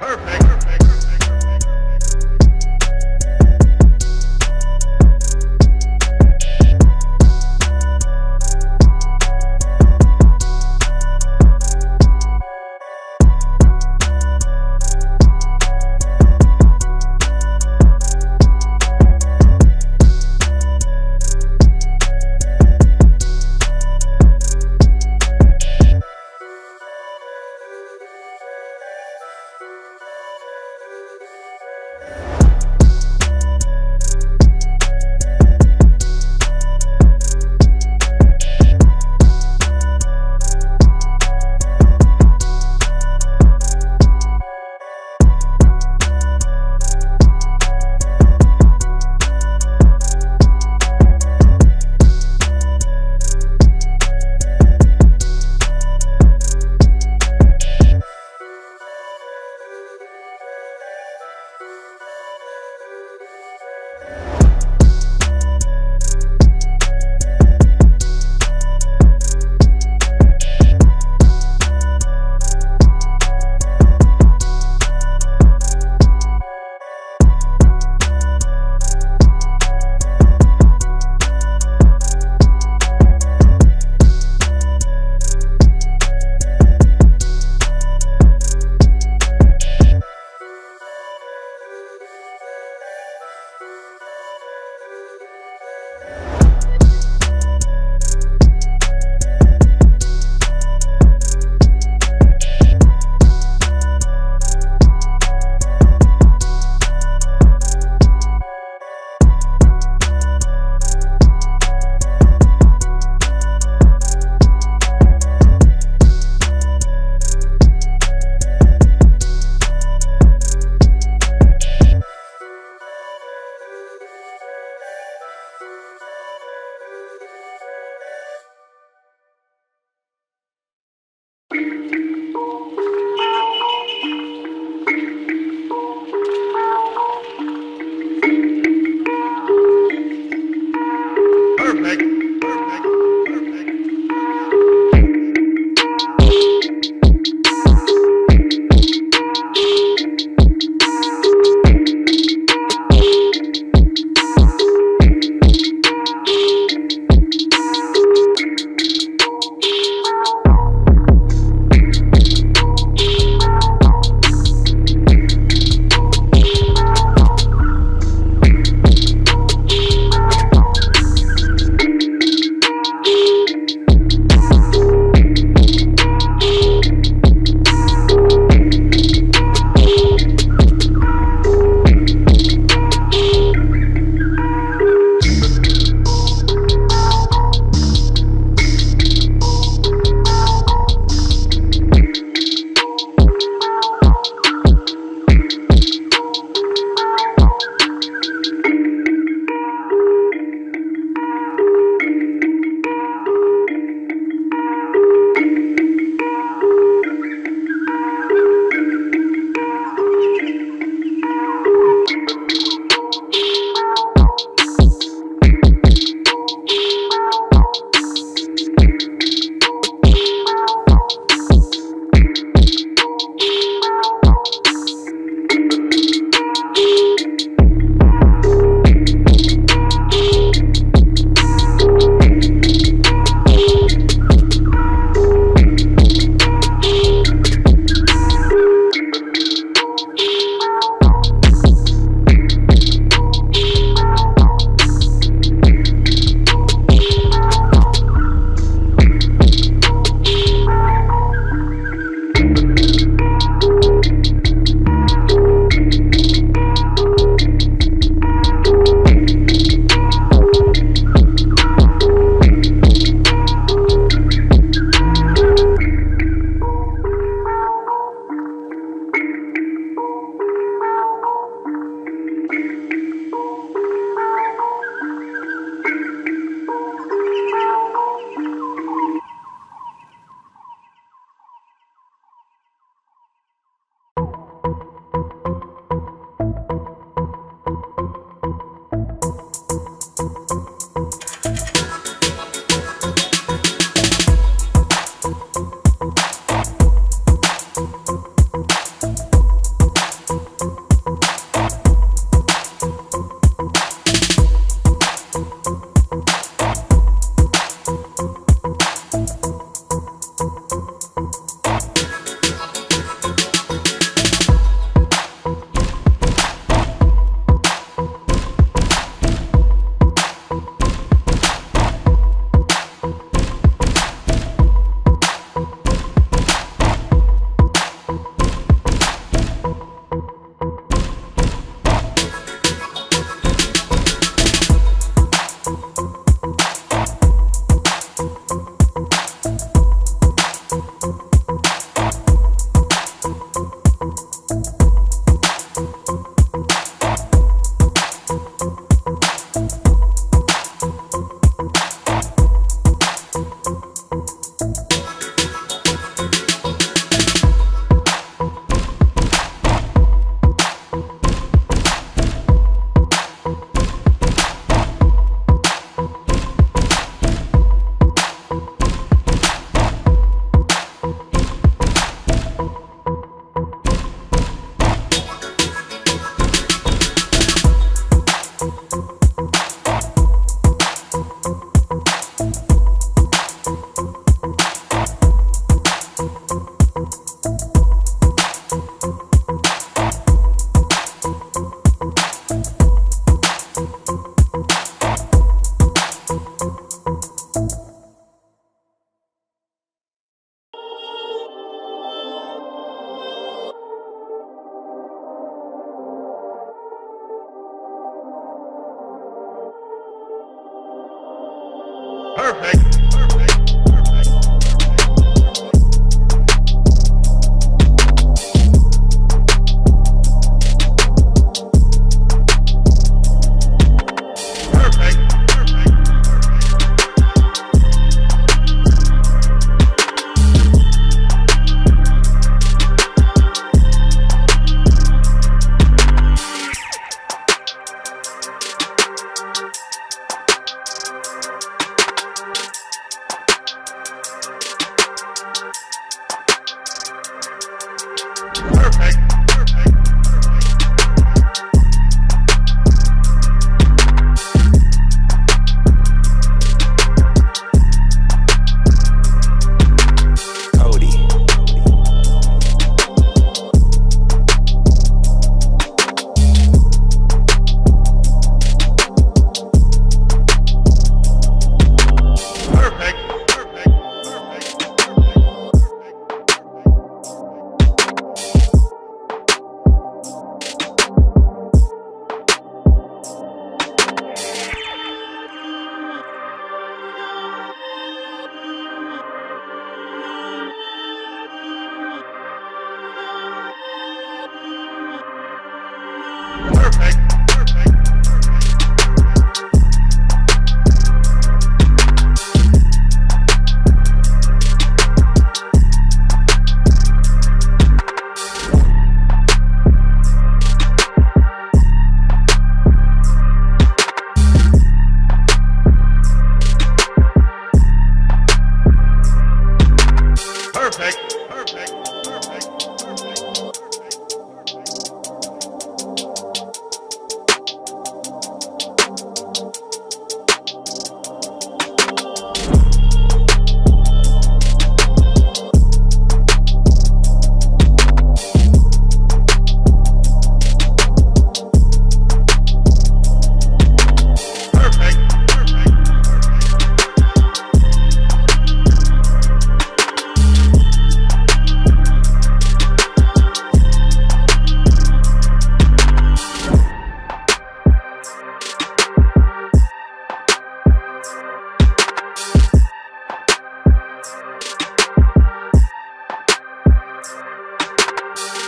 Perfect.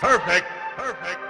Perfect. Perfect.